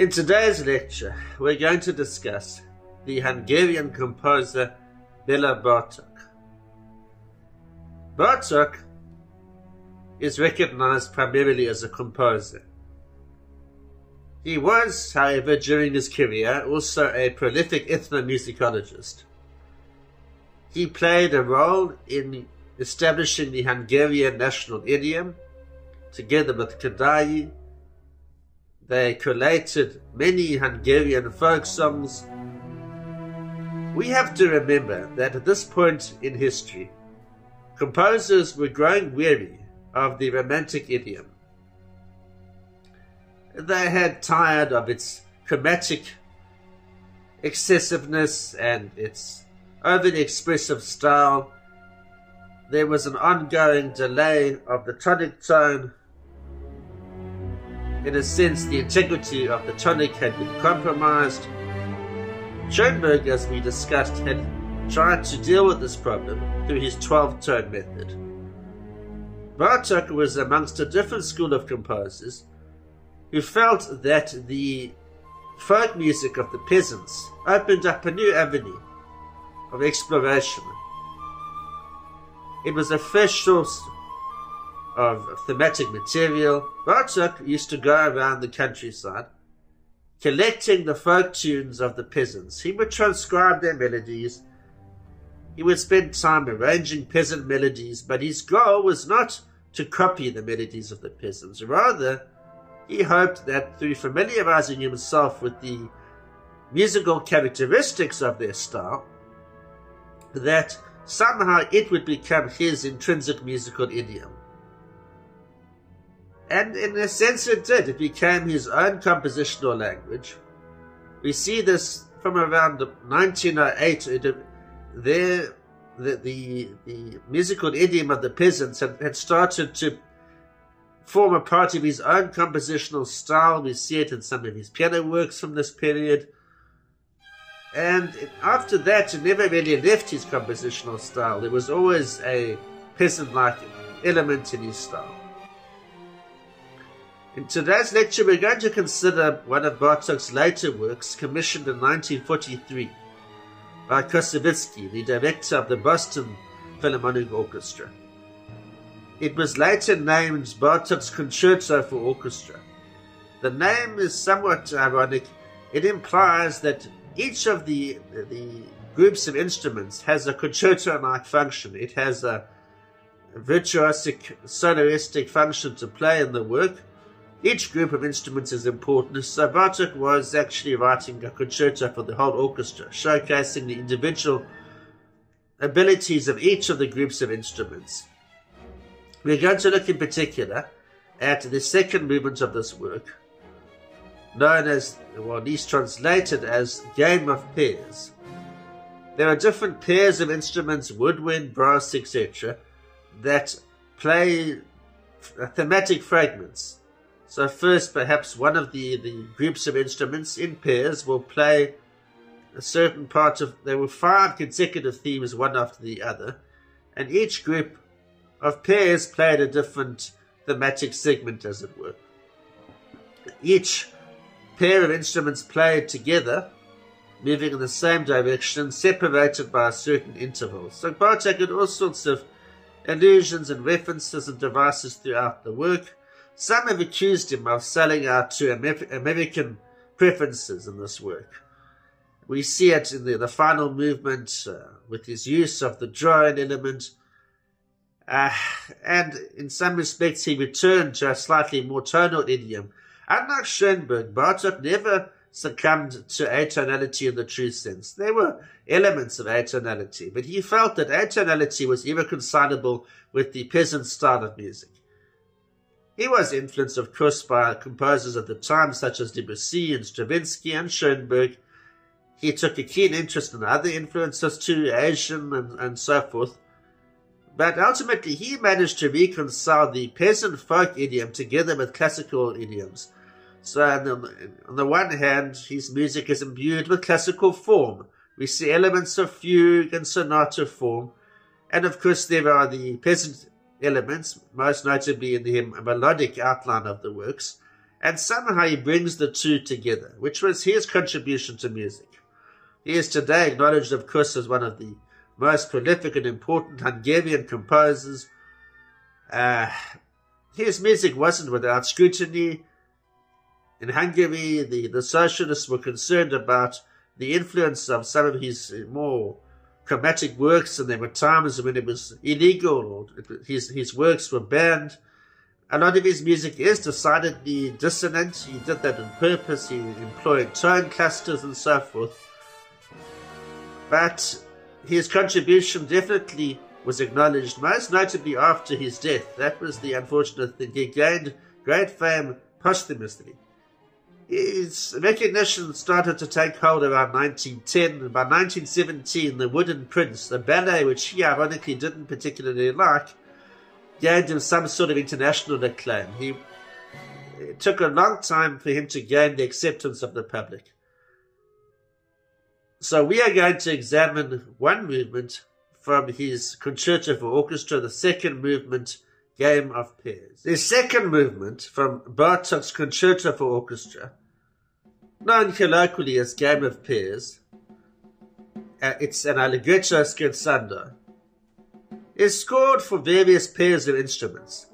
In today's lecture, we're going to discuss the Hungarian composer Bela Bartok. Bartok is recognized primarily as a composer. He was, however, during his career, also a prolific ethnomusicologist. He played a role in establishing the Hungarian national idiom, together with Kodály. They collated many Hungarian folk songs. We have to remember that at this point in history, composers were growing weary of the romantic idiom. They had tired of its chromatic excessiveness and its overly expressive style. There was an ongoing delay of the tonic tone. In a sense, the integrity of the tonic had been compromised. Schoenberg, as we discussed, had tried to deal with this problem through his 12 tone method. Bartok was amongst a different school of composers who felt that the folk music of the peasants opened up a new avenue of exploration. It was a fresh source of thematic material. Bartok used to go around the countryside collecting the folk tunes of the peasants. He would transcribe their melodies. He would spend time arranging peasant melodies, but his goal was not to copy the melodies of the peasants. Rather, he hoped that through familiarizing himself with the musical characteristics of their style, that somehow it would become his intrinsic musical idiom. And in a sense it did. It became his own compositional language. We see this from around 1908. It, there the, the, the musical idiom of the peasants had, had started to form a part of his own compositional style. We see it in some of his piano works from this period. And after that, it never really left his compositional style. There was always a peasant like element in his style. In today's lecture, we're going to consider one of Bartok's later works, commissioned in 1943 by Koussevitzky, the director of the Boston Philharmonic Orchestra. It was later named Bartok's Concerto for Orchestra. The name is somewhat ironic. It implies that each of the, the groups of instruments has a concerto-like function. It has a virtuosic, soloistic function to play in the work, each group of instruments is important, so Bartok was actually writing a concerto for the whole orchestra, showcasing the individual abilities of each of the groups of instruments. We're going to look in particular at the second movement of this work, known as, well, at least translated as Game of Pairs. There are different pairs of instruments, woodwind, brass, etc., that play thematic fragments so first, perhaps one of the, the groups of instruments in pairs will play a certain part of, there were five consecutive themes, one after the other, and each group of pairs played a different thematic segment, as it were. Each pair of instruments played together, moving in the same direction, separated by a certain interval. So Bartok had all sorts of allusions and references and devices throughout the work, some have accused him of selling out to American preferences in this work. We see it in the, the final movement uh, with his use of the drone element. Uh, and in some respects, he returned to a slightly more tonal idiom. Unlike Schoenberg, Bartok never succumbed to atonality in the true sense. There were elements of atonality, but he felt that atonality was irreconcilable with the peasant style of music. He was influenced, of course, by composers of the time such as Debussy and Stravinsky and Schoenberg. He took a keen interest in other influences too, Asian and, and so forth. But ultimately, he managed to reconcile the peasant folk idiom together with classical idioms. So, on the, on the one hand, his music is imbued with classical form. We see elements of fugue and sonata form. And of course, there are the peasant elements, most notably in the melodic outline of the works, And somehow he brings the two together, which was his contribution to music. He is today acknowledged, of course, as one of the most prolific and important Hungarian composers. Uh, his music wasn't without scrutiny. In Hungary, the, the socialists were concerned about the influence of some of his more chromatic works, and there were times when it was illegal or his, his works were banned. A lot of his music is decidedly dissonant. He did that on purpose. He employed tone clusters and so forth. But his contribution definitely was acknowledged, most notably after his death. That was the unfortunate thing. He gained great fame posthumously. His recognition started to take hold around 1910, and by 1917, The Wooden Prince, the ballet which he ironically didn't particularly like, gained him some sort of international acclaim. He, it took a long time for him to gain the acceptance of the public. So we are going to examine one movement from his Concerto for Orchestra, the second movement, Game of Pairs. The second movement from Bartok's Concerto for Orchestra, known colloquially as Game of Pairs, uh, it's an allegretto scherzando, is scored for various pairs of instruments.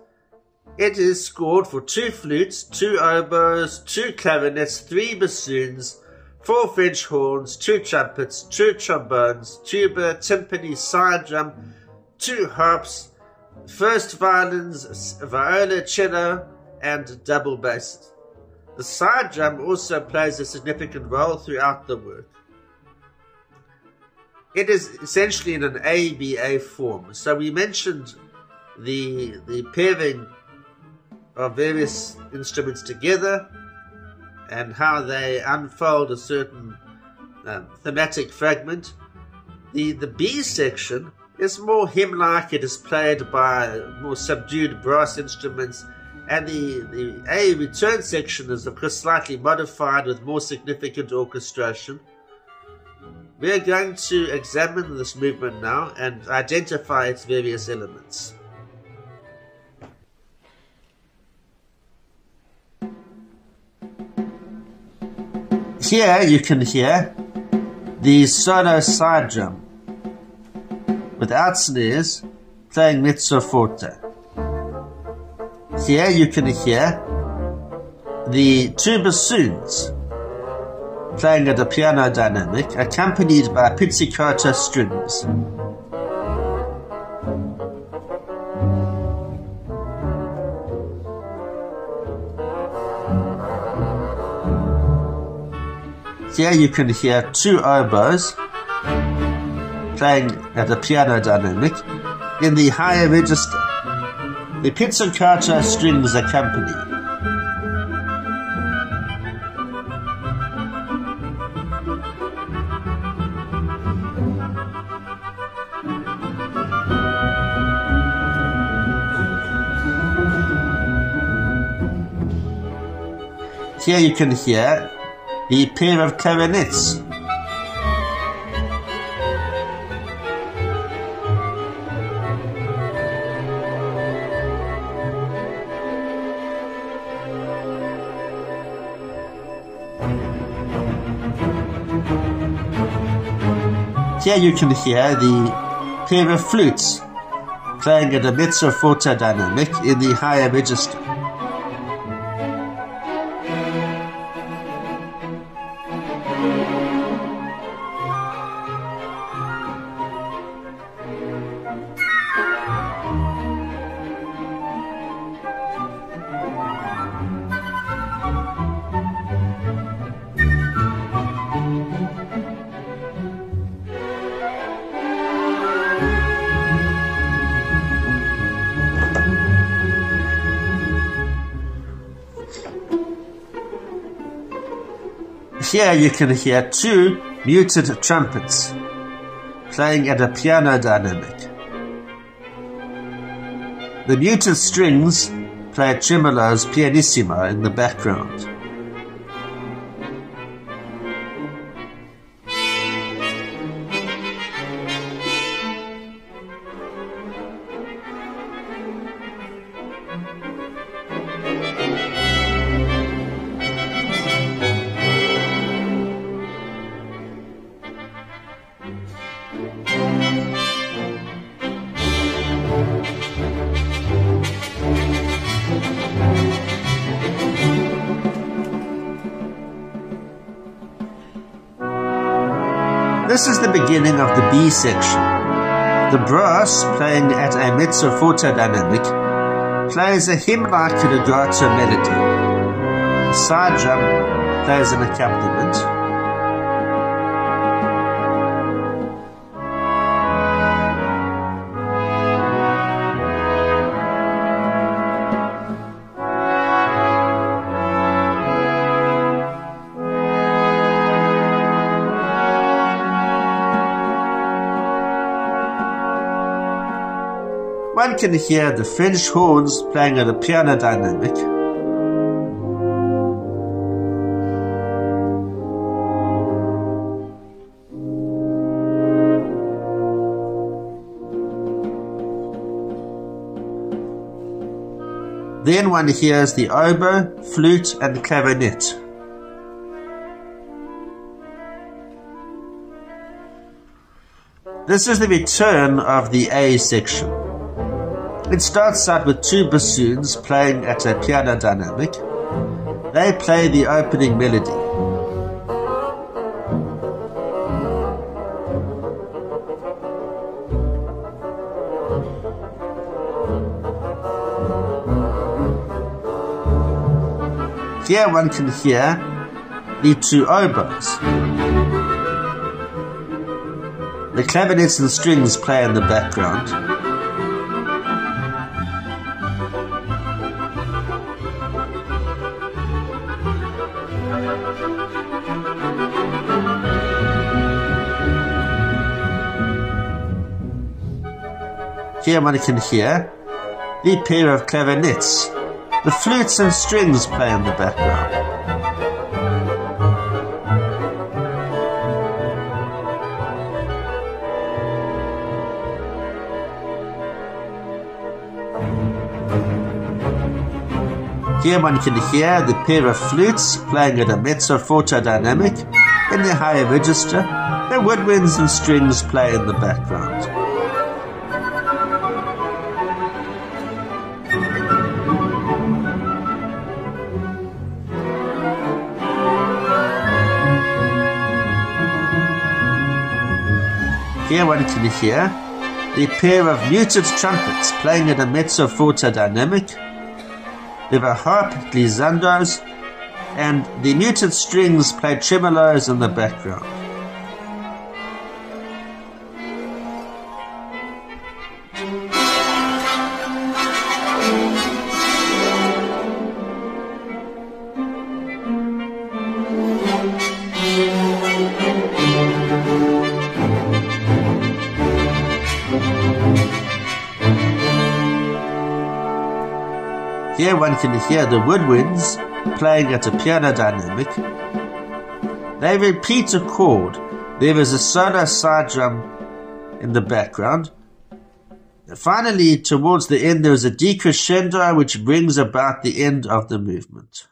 It is scored for two flutes, two oboes, two clarinets, three bassoons, four French horns, two trumpets, two trombones, tuba, timpani, side drum, two harps, first violins, viola, cello, and double basses. The side drum also plays a significant role throughout the work. It is essentially in an ABA form. So we mentioned the the pairing of various instruments together and how they unfold a certain um, thematic fragment. The, the B section is more hymn-like. It is played by more subdued brass instruments. And the, the A return section is, of course, slightly modified with more significant orchestration. We are going to examine this movement now and identify its various elements. Here you can hear the solo side drum without snares playing mezzo forte. Here you can hear the two bassoons playing at a piano dynamic accompanied by pizzicato strings. Here you can hear two oboes playing at a piano dynamic in the higher register. The pizzicato strings accompany. Here you can hear the pair of clarinets. Here you can hear the pair of flutes playing at a mezzo forte dynamic in the higher register. Here you can hear two muted trumpets playing at a piano dynamic. The muted strings play tremolos pianissimo in the background. This is the beginning of the B section. The brass, playing at a mezzo forte dynamic, plays a hymn-like legato melody. The side drum plays an accompaniment. One can hear the French horns playing at a piano dynamic. Then one hears the oboe, flute, and clarinet. This is the return of the A section. It starts out with two bassoons playing at a piano dynamic. They play the opening melody. Here one can hear the two oboes. The clarinets and strings play in the background. Here one can hear the pair of clarinets. The flutes and strings play in the background. Here one can hear the pair of flutes playing at a mezzo forte dynamic in the higher register. The woodwinds and strings play in the background. Here one can hear the pair of muted trumpets playing at a mezzo forte dynamic, with a harp glissandos, and the muted strings play tremolos in the background. Here one can hear the woodwinds playing at a piano dynamic. They repeat a chord. There is a solo side drum in the background. Finally, towards the end, there is a decrescendo which brings about the end of the movement.